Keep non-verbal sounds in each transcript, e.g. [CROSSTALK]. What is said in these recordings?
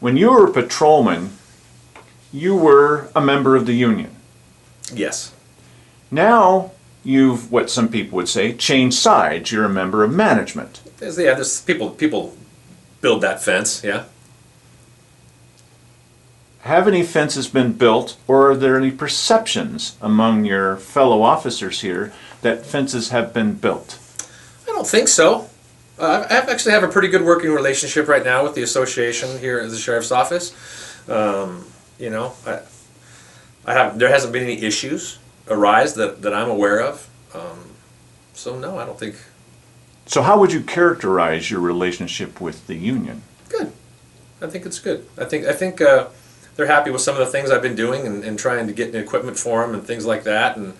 when you were a patrolman, you were a member of the union. Yes. Now you've, what some people would say, changed sides. You're a member of management. There's, yeah, there's people people build that fence. Yeah. Have any fences been built, or are there any perceptions among your fellow officers here that fences have been built? I don't think so. Uh, I actually have a pretty good working relationship right now with the association here at the sheriff's office. Um, you know, I, I have there hasn't been any issues arise that, that I'm aware of. Um, so no, I don't think So, how would you characterize your relationship with the union? good. I think it's good. I think I think uh, they're happy with some of the things I've been doing and, and trying to get equipment for them and things like that. And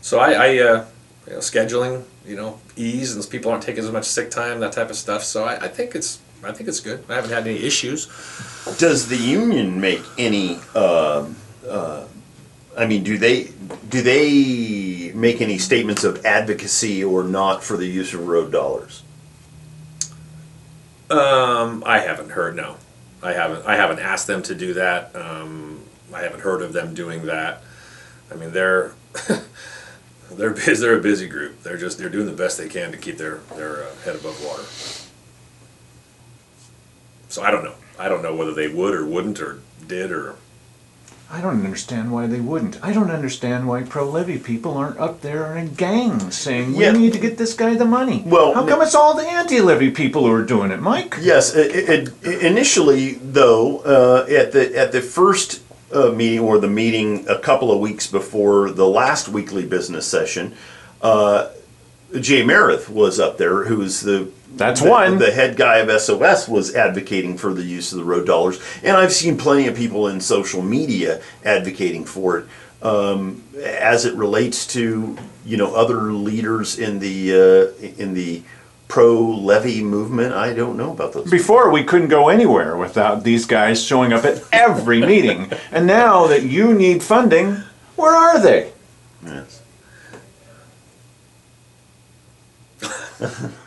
so I, I uh, you know, scheduling, you know, ease and people aren't taking as much sick time, that type of stuff. So I, I think it's I think it's good. I haven't had any issues. Does the union make any? Uh, uh, I mean, do they do they make any statements of advocacy or not for the use of road dollars? Um, I haven't heard. No, I haven't. I haven't asked them to do that. Um, I haven't heard of them doing that. I mean, they're [LAUGHS] they're busy. They're a busy group. They're just they're doing the best they can to keep their their uh, head above water. So I don't know. I don't know whether they would or wouldn't or did or I don't understand why they wouldn't. I don't understand why pro levy people aren't up there in gangs saying we Yeah. need to get this guy the money. Well, how come it's all the anti levy people who are doing it, Mike? Yes. It, it, initially, though, uh, at the at the first uh, meeting or the meeting a couple of weeks before the last weekly business session, uh, Jay Meredith was up there, who was the That's the, one. The head guy of SOS was advocating for the use of the road dollars, and I've seen plenty of people in social media advocating for it. Um, as it relates to you know other leaders in the uh, in the pro levy movement, I don't know about those. Before we couldn't go anywhere without these guys showing up at every [LAUGHS] meeting, and now that you need funding, where are they? Yes. [LAUGHS]